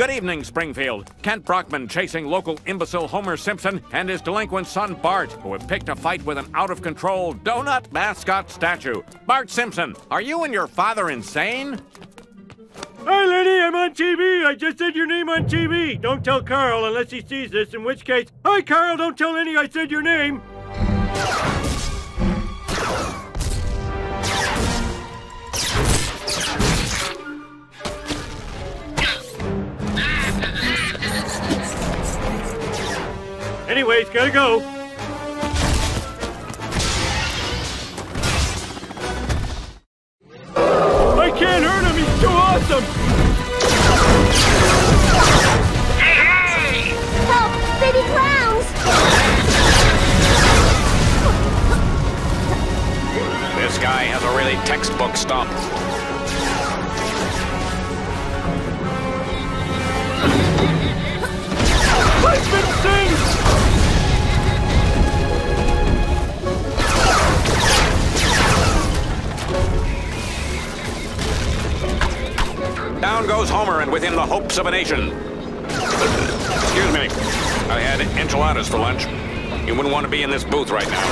Good evening, Springfield. Kent Brockman chasing local imbecile Homer Simpson and his delinquent son Bart, who have picked a fight with an out of control donut mascot statue. Bart Simpson, are you and your father insane? Hi, Lenny, I'm on TV. I just said your name on TV. Don't tell Carl unless he sees this, in which case, hi, Carl, don't tell Lenny I said your name. Anyways, gotta go. I can't hurt him, he's too awesome! Help! Baby clowns! This guy has a really textbook stomp. I've Down goes Homer and within the hopes of a nation. Excuse me. I had enchiladas for lunch. You wouldn't want to be in this booth right now.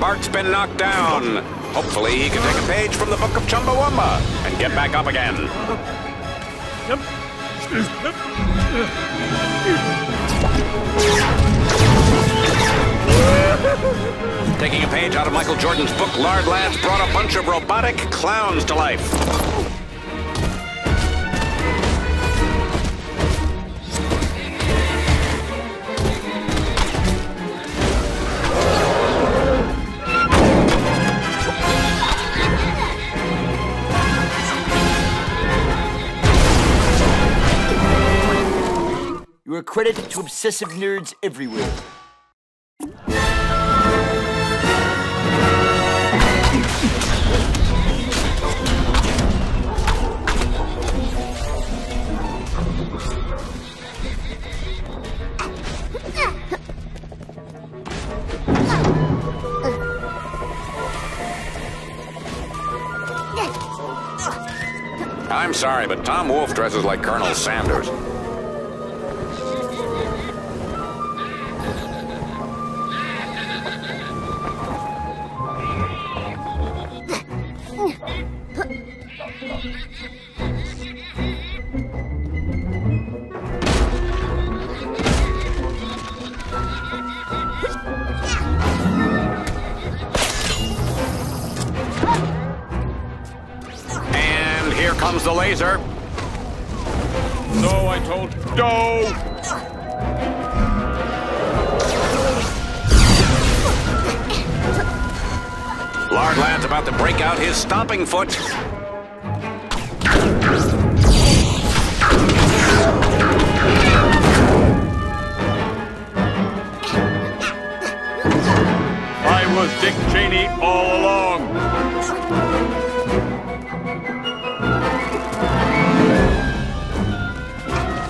Bart's been knocked down. Hopefully he can take a page from the book of Chumbawamba and get back up again. Taking a page out of Michael Jordan's book, Lard Lads brought a bunch of robotic clowns to life. You're a credit to obsessive nerds everywhere. I'm sorry, but Tom Wolfe dresses like Colonel Sanders. And here comes the laser. No, I told. No! About to break out his stomping foot. I was Dick Cheney all along.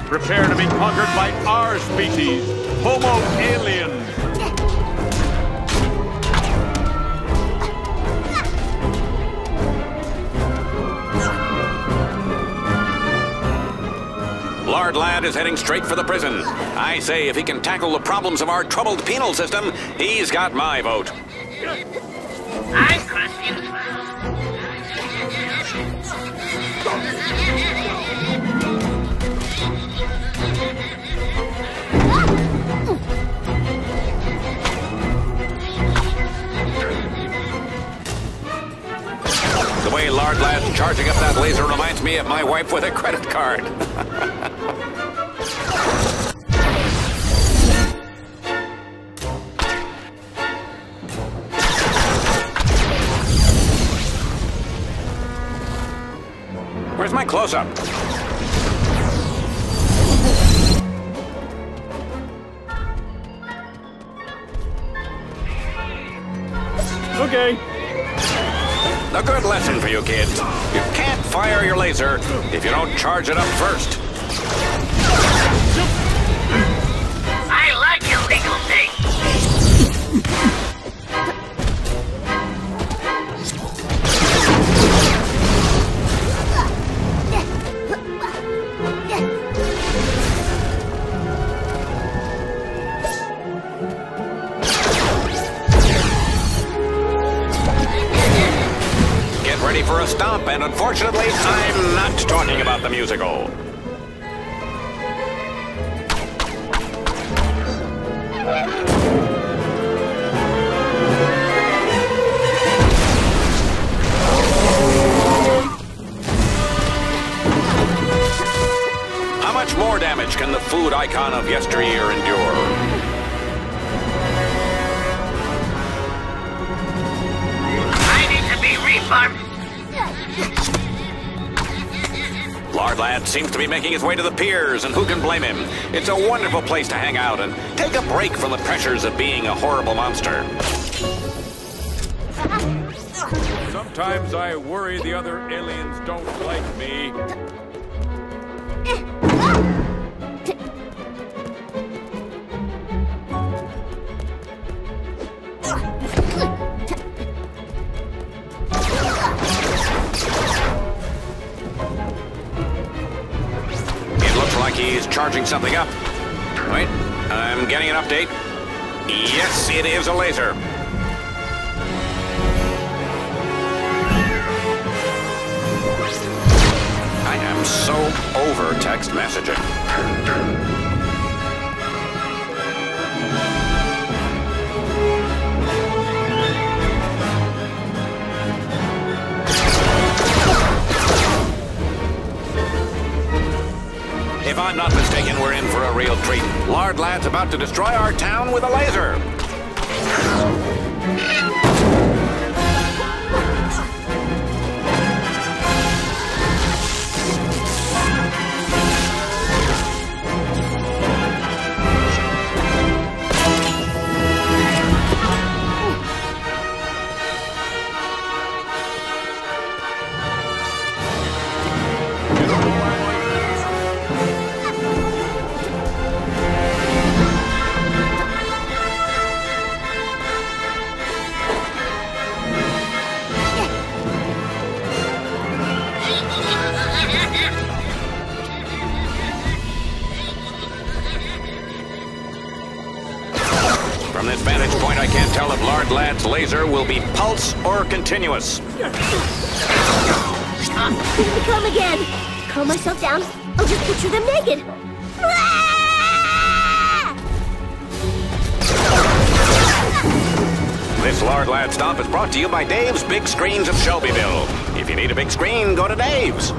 Prepare to be conquered by our species, Homo alien. Lard Lad is heading straight for the prison. I say if he can tackle the problems of our troubled penal system, he's got my vote. I'm way Lard Lad charging up that laser reminds me of my wife with a credit card. Where's my close-up? Okay. A good lesson for you kids. You can't fire your laser if you don't charge it up first. Ready for a stomp, and unfortunately, I'm not talking about the musical. How much more damage can the food icon of yesteryear endure? I need to be reformed. Lard Lad seems to be making his way to the piers, and who can blame him? It's a wonderful place to hang out and take a break from the pressures of being a horrible monster. Sometimes I worry the other aliens don't like me. Eh. He's charging something up. Wait, I'm getting an update. Yes, it is a laser. I am so over text messaging. Lad's about to destroy our town with a laser. From this vantage point, I can't tell if Lard Lad's laser will be pulse or continuous. Come again. Calm myself down. I'll just picture them naked. This Lard Lad stop is brought to you by Dave's Big Screens of Shelbyville. If you need a big screen, go to Dave's.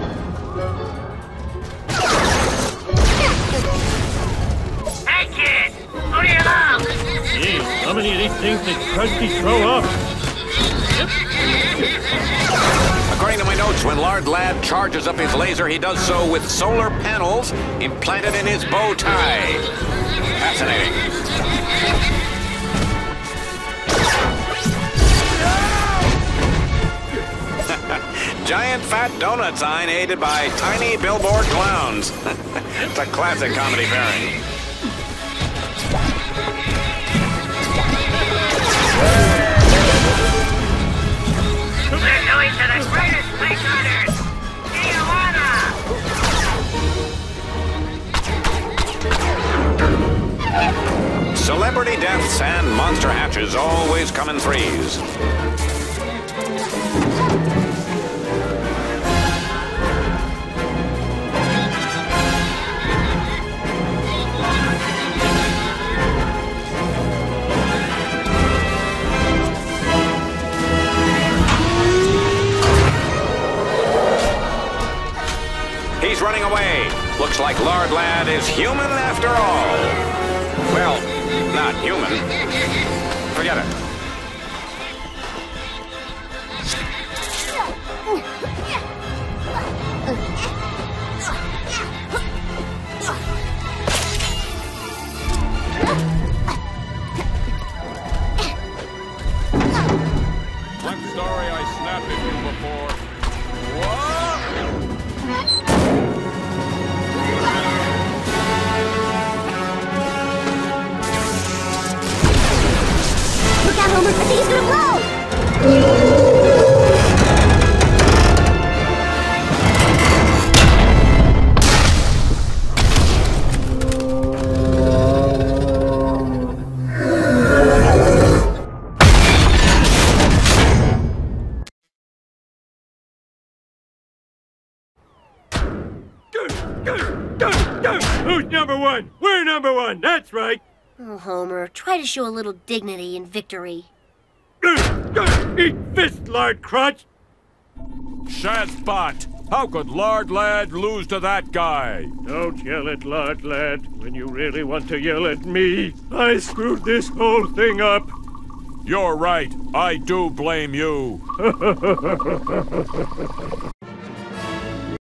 Hey, kid! Who do Gee, how many of these things did Krusty throw up? According to my notes, when Lard Lad charges up his laser, he does so with solar panels implanted in his bow tie. Fascinating. Giant fat donut sign aided by tiny billboard clowns. it's a classic comedy pairing. Looks like Lard Lad is human after all. Well, not human. Forget it. I'm sorry I snapped at you Who's Homer, try to show a little dignity in victory. Eat fist, Lard Crotch. Shazbot! How could Lard Lad lose to that guy? Don't yell at Lard Lad when you really want to yell at me. I screwed this whole thing up. You're right. I do blame you.